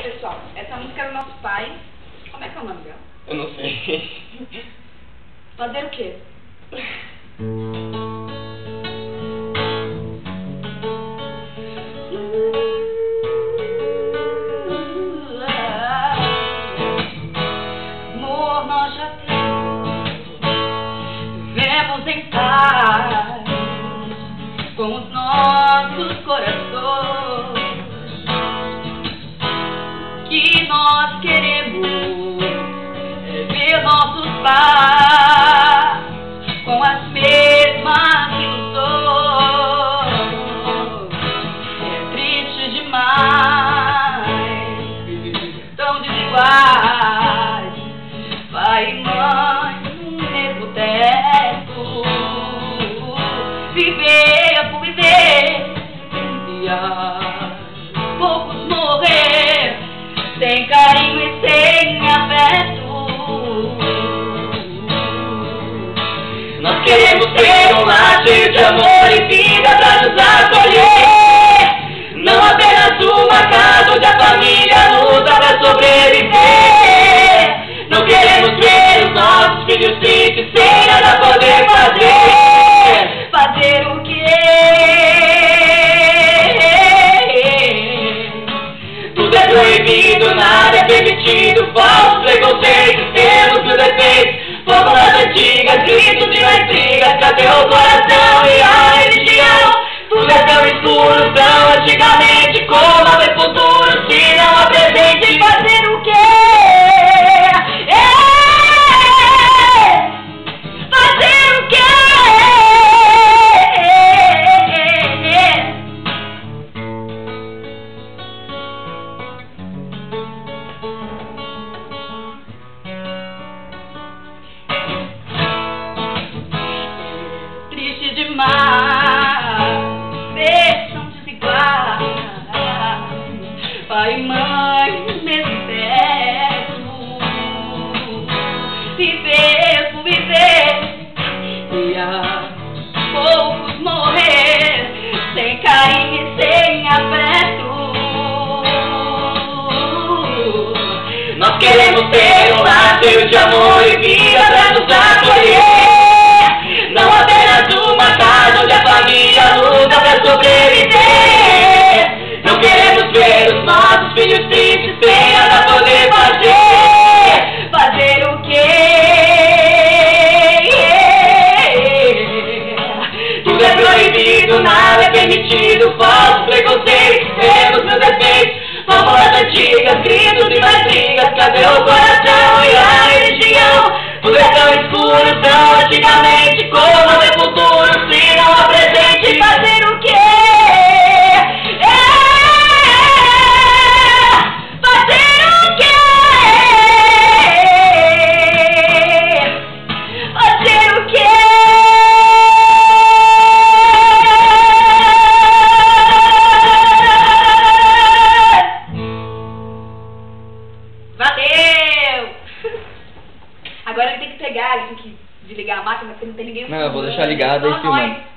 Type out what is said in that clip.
aí, pessoal, essa música era do nosso pai. Como é que é o nome dela? Eu não sei. Fazer o quê? nós queremos ver nossos pais sem carinho e sem afeto. Nós queremos ter um cheio de amor e vida pra nos acolher. Não apenas uma casa onde a família luta pra sobreviver. Não queremos ver os nossos filhos tristes sem nada é permitido. Falsos ver tão desiguais Pai e mãe mesmo perto Viver por viver E a poucos morrer Sem carinho e sem afeto. Nós queremos ter um cheio de amor e vida pra nos acolher. Permitido. Falsos pegar, ele tem que desligar a máquina porque não tem ninguém Não, eu vou deixar e Só filmando.